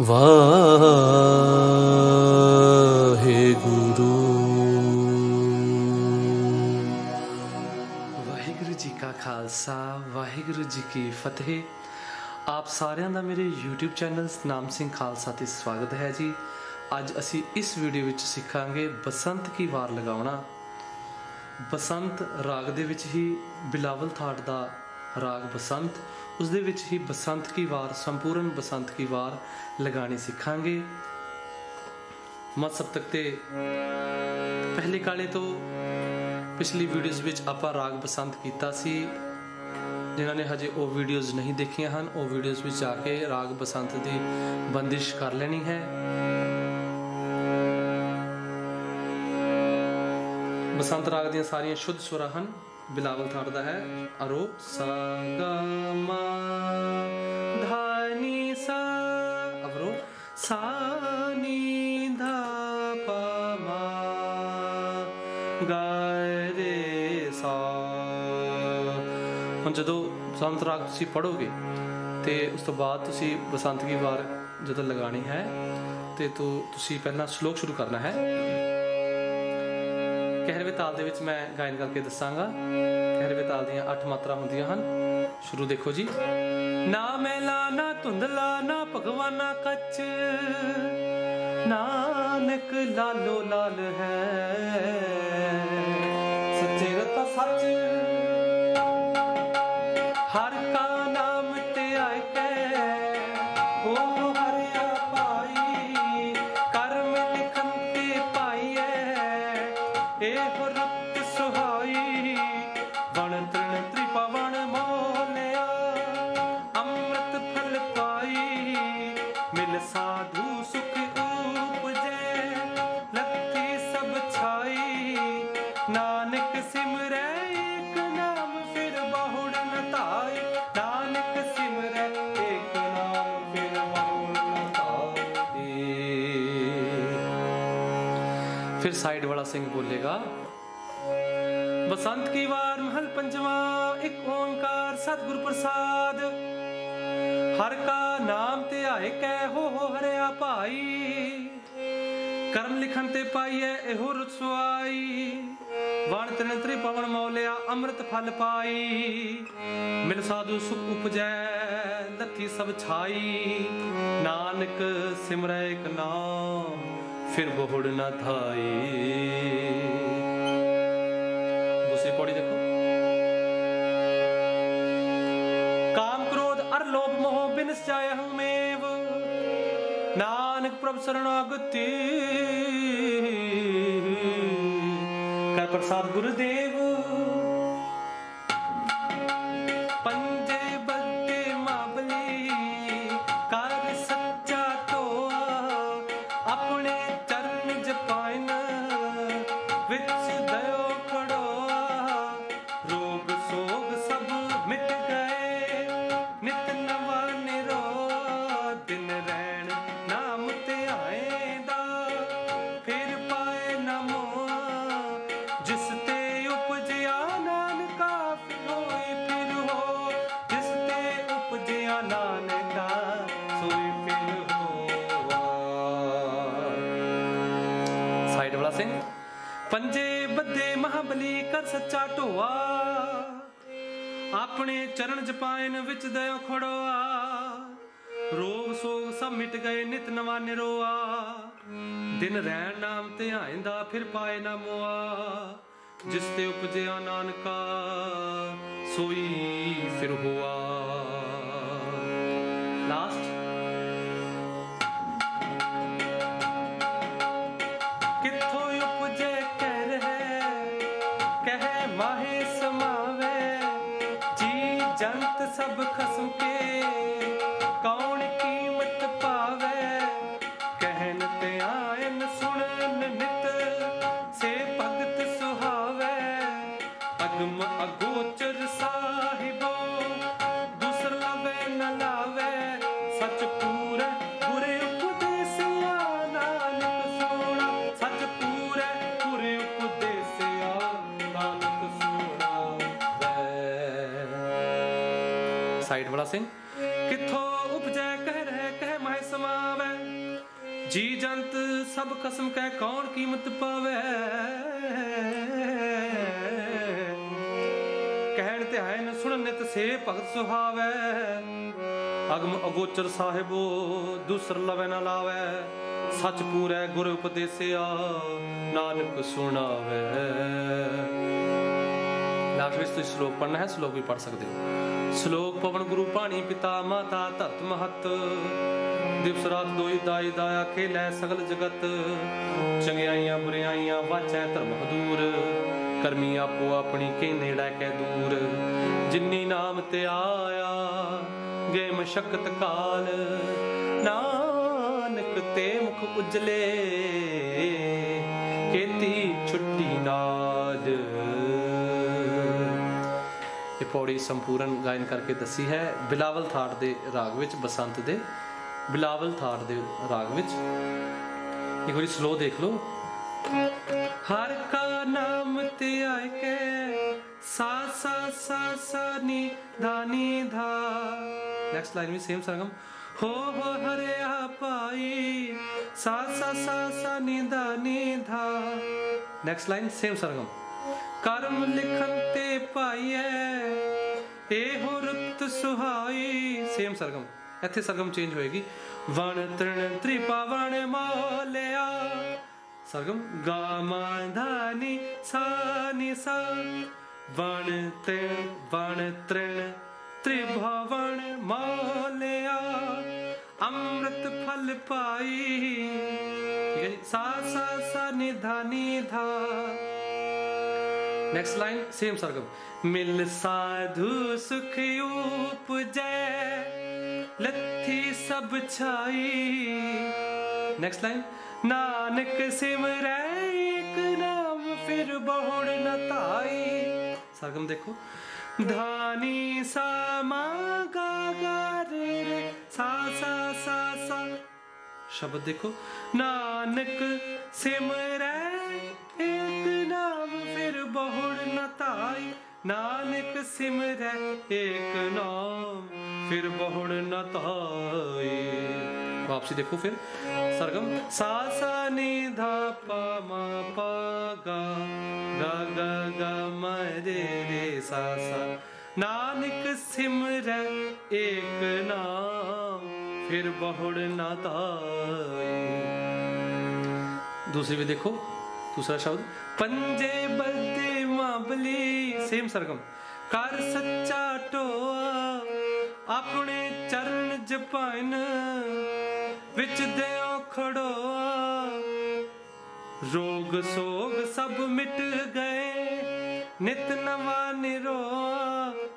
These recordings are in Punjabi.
ਵਾਹਿਗੁਰੂ। ਵਾਹਿਗੁਰੂ ਜੀ ਕਾ ਖਾਲਸਾ, ਵਾਹਿਗੁਰੂ ਜੀ ਕੀ ਫਤਿਹ। ਆਪ ਸਾਰਿਆਂ ਦਾ ਮੇਰੇ YouTube ਚੈਨਲ ਨਾਮ ਸਿੰਘ ਖਾਲਸਾ ਤੇ ਸਵਾਗਤ ਹੈ ਜੀ। ਅੱਜ ਅਸੀਂ ਇਸ ਵੀਡੀਓ ਵਿੱਚ ਸਿੱਖਾਂਗੇ ਬਸੰਤ ਕੀ ਵਾਰ ਲਗਾਉਣਾ। ਬਸੰਤ ਰਾਗ ਦੇ ਵਿੱਚ ਹੀ ਬਿਲਾਵਲ ਥਾਟ ਦਾ ਰਾਗ ਬਸੰਤ ਉਸ ਦੇ ਵਿੱਚ ਹੀ ਬਸੰਤ ਕੀ ਵਾਰ, ਸੰਪੂਰਨ ਬਸੰਤ ਕੀ ਵਾਰ ਲਗਾਣੀ ਸਿੱਖਾਂਗੇ। ਮਤ ਸਪਤਕ ਤੇ ਪਹਿਲੇ ਕਾਲੇ ਤੋਂ ਪਿਛਲੀ ਵੀਡੀਓਜ਼ ਵਿੱਚ ਆਪਾਂ ਰਾਗ ਬਸੰਤ ਕੀਤਾ ਸੀ। ਜਿਨ੍ਹਾਂ ਨੇ ਹਜੇ ਉਹ ਵੀਡੀਓਜ਼ ਨਹੀਂ ਦੇਖੀਆਂ ਹਨ, ਉਹ ਵੀਡੀਓਜ਼ ਵਿੱਚ ਜਾ ਕੇ ਰਾਗ ਬਸੰਤ ਦੀ ਬੰਦਿਸ਼ ਕਰ ਲੈਣੀ ਹੈ। ਬਸੰਤ ਰਾਗ ਦੀਆਂ ਸਾਰੀਆਂ ਸ਼ੁੱਧ ਸੁਰਾਂ ਹਨ। ਬਿਲਾਵਲ ਥਾਟ ਦਾ ਹੈ। ਅਰੋ ਸਾ ਗਾ ਮਾ ਧਾ ਨੀ ਸਾ, ਅਵਰੋ ਸਾ ਨੀ ਧਾ ਪਾ ਮਾ ਗਾ ਰੇ ਸਾ। ਹੁਣ ਜਦੋਂ ਬਸੰਤ ਰਾਗ ਤੁਸੀਂ ਪੜੋਗੇ ਤੇ ਉਸ ਤੋਂ ਬਾਅਦ ਤੁਸੀਂ ਬਸੰਤ ਕੀ ਵਾਰ ਜਦੋਂ ਲਗਾਣੀ ਹੈ, ਤੇ ਤੋ ਤੁਸੀਂ ਪਹਿਲਾਂ ਸ਼ਲੋਕ ਸ਼ੁਰੂ ਕਰਨਾ ਹੈ। ਕਹਿਰਵੇ ਤਾਲ ਦੇ ਵਿੱਚ ਮੈਂ ਗਾਇਨ ਕਰਕੇ ਦੱਸਾਂਗਾ। ਕਹਿਰਵੇ ਤਾਲ ਦੀਆਂ 8 ਮਾਤਰਾ ਹੁੰਦੀਆਂ ਹਨ। ਸ਼ੁਰੂ ਦੇਖੋ ਜੀ। ਨਾ ਮੈਲਾ, ਨਾ ਧੁੰਦਲਾ, ਨਾ ਭਗਵਾਨਾ ਕੱਚ। ਨਾਨਕ ਲਾਲੋ ਲਾਲ ਹੈ। ਫਿਰ ਸਾਈਡ ਵਾਲਾ ਸਿੰਘ ਬੋਲੇਗਾ ਬਸੰਤ ਕੀ ਵਾਰ ਮਹਲ ਪੰਜਵਾ ਇੱਕ ਓੰਕਾਰ ਸਤਿਗੁਰ ਪ੍ਰਸਾਦ ਹਰ ਕਾ ਨਾਮ ਧਿਆਏ ਕੈ ਹੋ ਹੋ ਹਰਿਆ ਭਾਈ ਕਰਮ ਲਿਖਨ ਤੇ ਪਾਈਐ ਇਹੋ ਰਸਵਾਈ ਵਣ ਤਨ ਤ੍ਰਿ ਪਵਨ ਮੌਲਿਆ ਅੰਮ੍ਰਿਤ ਫਲ ਪਾਈ ਮਿਲ ਸਾਧੂ ਸੁਖ ਉਪਜੈ ਲੱਥੀ ਸਭ ਛਾਈ ਨਾਨਕ ਸਿਮਰੈ ਇੱਕ ਨਾਮ ਫਿਰ ਬਹੁੜ ਨਾ ਥਾਈ ਦੂਸਰੀ ਪੌੜੀ ਦੇਖੋ ਕਾਮ ਕ੍ਰੋਧ ਅਰ ਲੋਭ ਮੋਹ ਬਿਨਸ ਜਾਏ ਹਮੇਵ ਨਾਨਕ ਪ੍ਰਭ ਸਰਣਾਗਤੀ ਕਰ ਪ੍ਰਸਾਦ ਗੁਰਦੇਵ ਪੰਜੇ ਸਾਈਡ ਵਾਲਾ ਸਿੰਘ ਪੰਜੇ ਬੱਦੇ ਮਹਾਬਲੀ ਕਰ ਸੱਚਾ ਢੋਆ। ਆਪਣੇ ਚਰਨ ਜਪਾਇਨ ਵਿੱਚ ਦਇਓ ਖੜੋਆ। ਰੋਗ ਸੋਗ ਸਭ ਮਿਟ ਗਏ ਨਿਤ ਨਵਾ ਨਿਰੋਆ। ਦਿਨ ਰਹਿਣ ਨਾਮ ਤੇ ਧਿਆਇਂਦਾ ਫਿਰ ਪਾਏ ਨਾ ਮੋਆ। ਜਿਸ ਤੇ ਉਪਜਿਆ ਨਾਨਕਾ, ਸੋਈ ਫਿਰ ਹੋਆ। ਜੰਤ ਸਭ ਖਸਮ ਕੇ ਕੌਣ ਕੀ ਸਾਈਡ ਵਾਲਾ ਸਿੰਘ। ਕਿੱਥੋਂ ਉਪਜੈ ਕਹਿ ਰਹਿ ਕਹਿ ਮਹਿ ਸਮਾਵੈ। ਜੀ ਜੰਤ ਸਭ ਖਸਮ ਕਹਿ ਕੌਣ ਕੀਮਤ ਪਾਵੇ। ਕਹਿਣ ਤੇ ਆਏ ਨ ਸੁਣ ਨਿਤ ਸੇ ਭਗਤ ਸੁਹਾਵੇ। ਅਗਮ ਅਗੋਚਰ ਸਾਹਿਬੋ, ਦੂਸਰ ਲਵੇ ਨਾ ਲਾਵੇ। ਸੱਚ ਪੂਰੈ ਗੁਰ ਉਪਦੇਸਿਆ, ਨਾਨਕ ਸੁਣਾਵੇ। ਲਾਸਟ ਵਿੱਚ ਤੁਸੀਂ ਸ਼ਲੋਕ ਪੜਨਾ ਹੈ, ਸ਼ਲੋਕ ਵੀ ਪੜ ਸਕਦੇ ਹੋ। ਸ਼ਲੋਕ ਪਵਨ ਗੁਰੂ ਪਾਣੀ ਪਿਤਾ ਮਾਤਾ ਧਰਤ ਮਹਤ। ਦਿਵਸ ਰਾਤ ਦੋਈ ਦਾਈ ਦਾਇਆ ਖੇਲੇ ਸਗਲ ਜਗਤ। ਚੰਗਿਆਈਆਂ ਬੁਰਿਆਈਆਂ ਵਾਚੈ ਧਰਮ ਹਦੂਰ। ਕਰਮੀ ਆਪੋ ਆਪਣੀ ਕੇ ਨੇੜਾ ਕੈ ਦੂਰ। ਜਿਨੀ ਨਾਮ ਤੇ ਆਇਆ ਗੇ ਮਸ਼ਕਤ ਕਾਲ। ਨਾਨਕ ਤੇ ਮੁਖ ਉਜਲੇ ਕੀਤੀ ਛੁੱਟੀ ਨਾਦ ਪੌੜੀ ਸੰਪੂਰਨ ਗਾਇਨ ਕਰਕੇ ਦੱਸੀ ਹੈ। ਬਿਲਾਵਲ ਥਾਟ ਦੇ ਰਾਗ ਵਿੱਚ, ਬਸੰਤ ਦੇ ਬਿਲਾਵਲ ਥਾਟ ਦੇ ਰਾਗ ਵਿੱਚ। ਇੱਕ ਵਾਰੀ ਸਲੋ ਦੇਖ ਲਓ। ਹਰ ਕਾ ਨਾਮ ਤੇ ਆਇ ਕੇ, ਸਾ ਸਾ ਸਾ ਸਾ ਨੀ ਧਾਨੀ ਧਾ। ਨੈਕਸਟ ਲਾਈਨ ਵੀ ਸੇਮ ਸਰਗਮ ਹੋ ਹੋ ਹਰਿਆ ਪਾਈ ਸਾ ਸਾ ਸਾ ਸਾ ਨੀ ਧਾਨੀ ਧਾ। ਨੈਕਸਟ ਲਾਈਨ ਸੇਮ ਸਰਗਮ ਕਰਮ ਲਿਖਨ ਤੇ ਪਾਈਐ। ਇਹੋ ਰੁੱਤ ਸੁਹਾਈ। ਸੇਮ ਸਰਗਮ। ਇੱਥੇ ਸਰਗਮ ਚੇਂਜ ਹੋਏਗੀ। ਵਣ ਤ੍ਰਿਣ ਤ੍ਰਿਪਾਵਣ ਮੋਲਿਆ। ਸਰਗਮ, ਗਾ ਮਾ ਧਾਨੀ ਸਾ ਵਣ ਤੇ ਵਣ ਤ੍ਰਿਣ ਤ੍ਰਿਭਵਣ ਮੋਲਿਆ। ਅੰਮ੍ਰਿਤ ਫਲ ਪਾਈ। ਠੀਕ ਹੈ ਜੀ। ਸਾ ਸਾ ਸਾ ਨਿਧਾਨੀ ਧਾ। ਨੈਕਸਟ ਲਾਈਨ ਸੇਮ ਸਰਗਮ ਮਿਲ ਸਾਧੂ ਸੁਖ ਉਪਜੈ ਲੱਥੀ ਸਭ ਛਾਈ ਨੈਕਸਟ ਲਾਈਨ ਨਾਨਕ ਸਿਮਰੈ ਇੱਕ ਨਾਮ ਫਿਰ ਬਹੁੜ ਨ ਧਾਈ ਸਰਗਮ ਦੇਖੋ ਧਾਨੀ ਸਾ ਮਾ ਗਾ ਗਾ ਰੇ ਰੇ ਸਾ ਸਾ ਸਾ ਸਾ ਸ਼ਬਦ ਦੇਖੋ ਨਾਨਕ ਸਿਮਰੈ ਇੱਕ ਨਾਮ ਫਿਰ ਬਹੁੜ ਨ ਧਾਈ ਨਾਨਕ ਸਿਮਰੈ ਇੱਕ ਨਾਮ ਫਿਰ ਬਹੁੜ ਨ ਧਾਈ ਵਾਪਸੀ ਦੇਖੋ ਫਿਰ ਸਰਗਮ ਸਾ ਸਾ ਨੀ ਧਾ ਪਾ ਮਾ ਪਾ ਗਾ ਗਾ ਗਾ ਗਾ ਮ ਰੇ ਰੇ ਸਾ ਸਾ ਨਾਨਕ ਸਿਮਰੈ ਏਕ ਨਾਮ ਫਿਰ ਬਹੁੜ ਨਾ ਧਾਈ ਦੂਸਰੀ ਵੀ ਦੇਖੋ, ਦੂਸਰਾ ਸ਼ਬਦ, ਪੰਜੇ ਬਲਦੇ ਮਾਬਲੀ ਸੇਮ ਸਰਗਮ। ਕਰ ਸੱਚਾ ਢੋਆ, ਆਪਣੇ ਚਰਨ ਜਪਾਇਨ ਵਿੱਚ ਦਿਓ ਖੜੋਆ। ਰੋਗ ਸੋਗ ਸਭ ਮਿਟ ਗਏ, ਨਿਤ ਨਵਾਂ ਨਿਰੋ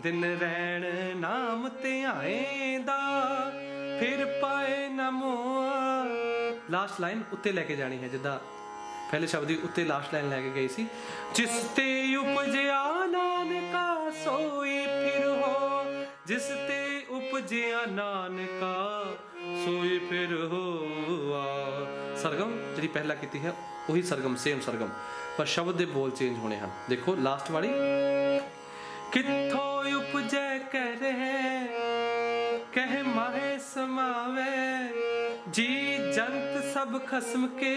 ਦਿਨ ਰਹਿਣ ਨਾਮ ਧਿਆਏ ਦਾ ਫਿਰ ਪਾਏ ਨਮੋ ਲਾਸਟ ਲਾਈਨ ਉੱਤੇ ਲੈ ਕੇ ਜਾਣੀ ਹੈ, ਜਿੱਦਾਂ ਪਹਿਲੇ ਸ਼ਬਦ ਦੀ ਉੱਤੇ ਲਾਸਟ ਲਾਈਨ ਲੈ ਕੇ ਗਈ ਸੀ। ਜਿਸ ਤੇ ਉਪਜਿਆ ਨਾਨਕਾ, ਸੋਈ ਫਿਰ ਹੋ। ਜਿਸ ਤੇ ਉਪਜਿਆ ਨਾਨਕਾ, ਸੋਈ ਫਿਰ ਹੋਆ। ਸਰਗਮ, ਜਿਹੜੀ ਪਹਿਲਾਂ ਕੀਤੀ ਹੈ, ਉਹੀ ਸਰਗਮ ਸੇਮ ਸਰਗਮ। ਪਰ ਸ਼ਬਦ ਦੇ ਬੋਲ ਚੇਂਜ ਹੋਣੇ ਹਨ। ਦੇਖੋ ਲਾਸਟ ਵਾਲੀ। ਕਿੱਥੋਂ ਉਪਜੈ ਸਭ ਖਸਮ ਕੇ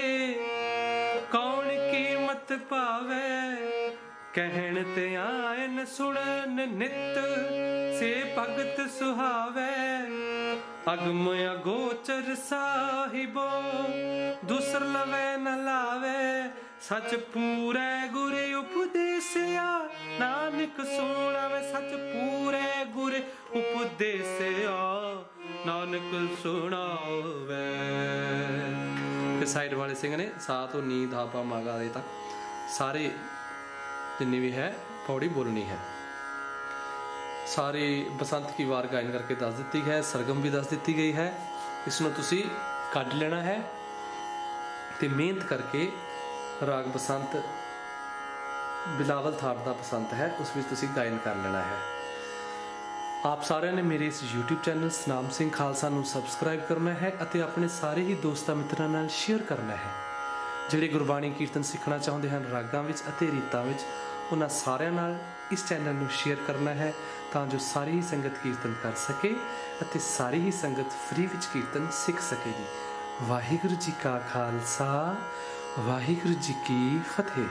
ਕੌਣ ਕੀਮਤ ਪਾਵੇ? ਕਹਿਣ ਤੇ ਆਇਨ ਸੁਣਨ ਨਿਤ ਸੇ ਭਗਤ ਸੁਹਾਵੇ। ਅਗਮ ਅਗੋਚਰ ਸਾਹਿਬੋ, ਦੂਸਰ ਲਵੇ ਨ ਲਾਵੇ। ਸੱਚ ਪੂਰੇ ਗੁਰ ਉਪਦੇਸਿਆ, ਨਾਨਕ ਸੁਣਾਵੇ ਸਚ ਪੂਰੇ ਗੁਰ ਉਪਦੇਸਿਆ। ਨਾਨਕ ਸੁਣਾਵੇ। ਤੇ ਸਾਈਡ ਵਾਲੇ ਸਿੰਘ ਨੇ ਸਾ ਤੋਂ ਨੀ ਧਾਪਾ ਮਾਗਾ ਦੇ ਤੱਕ। ਸਾਰੇ ਜਿੰਨੀ ਵੀ ਹੈ, ਪੌੜੀ ਬੋਲਣੀ ਹੈ। ਸਾਰੇ ਬਸੰਤ ਕੀ ਵਾਰ ਗਾਇਨ ਕਰਕੇ ਦੱਸ ਦਿੱਤੀ ਹੈ, ਸਰਗਮ ਵੀ ਦੱਸ ਦਿੱਤੀ ਗਈ ਹੈ। ਇਸ ਨੂੰ ਤੁਸੀਂ ਕੱਢ ਲੈਣਾ ਹੈ। ਤੇ ਮਿਹਨਤ ਕਰਕੇ ਰਾਗ ਬਸੰਤ, ਬਿਲਾਵਲ ਥਾਟ ਦਾ ਬਸੰਤ ਹੈ, ਉਸ ਵਿੱਚ ਤੁਸੀਂ ਗਾਇਨ ਕਰ ਲੈਣਾ ਹੈ। ਆਪ ਸਾਰਿਆਂ ਨੇ ਮੇਰੇ ਇਸ YouTube ਚੈਨਲ ਸਨਾਮ ਸਿੰਘ ਖਾਲਸਾ ਨੂੰ ਸਬਸਕ੍ਰਾਈਬ ਕਰਨਾ ਹੈ ਅਤੇ ਆਪਣੇ ਸਾਰੇ ਹੀ ਦੋਸਤਾਂ ਮਿੱਤਰਾਂ ਨਾਲ ਸ਼ੇਅਰ ਕਰਨਾ ਹੈ। ਜਿਹੜੇ ਗੁਰਬਾਣੀ ਕੀਰਤਨ ਸਿੱਖਣਾ ਚਾਹੁੰਦੇ ਹਨ, ਰਾਗਾਂ ਵਿੱਚ ਅਤੇ ਰੀਤਾਂ ਵਿੱਚ, ਉਹਨਾਂ ਸਾਰਿਆਂ ਨਾਲ ਇਸ ਚੈਨਲ ਨੂੰ ਸ਼ੇਅਰ ਕਰਨਾ ਹੈ ਤਾਂ ਜੋ ਸਾਰੀ ਹੀ ਸੰਗਤ ਕੀਰਤਨ ਕਰ ਸਕੇ ਅਤੇ ਸਾਰੀ ਹੀ ਸੰਗਤ ਫ੍ਰੀ ਵਿੱਚ ਕੀਰਤਨ ਸਿੱਖ ਸਕੇ ਜੀ। ਵਾਹਿਗੁਰੂ ਜੀ ਕਾ ਖਾਲਸਾ, ਵਾਹਿਗੁਰੂ ਜੀ ਕੀ ਫਤਿਹ।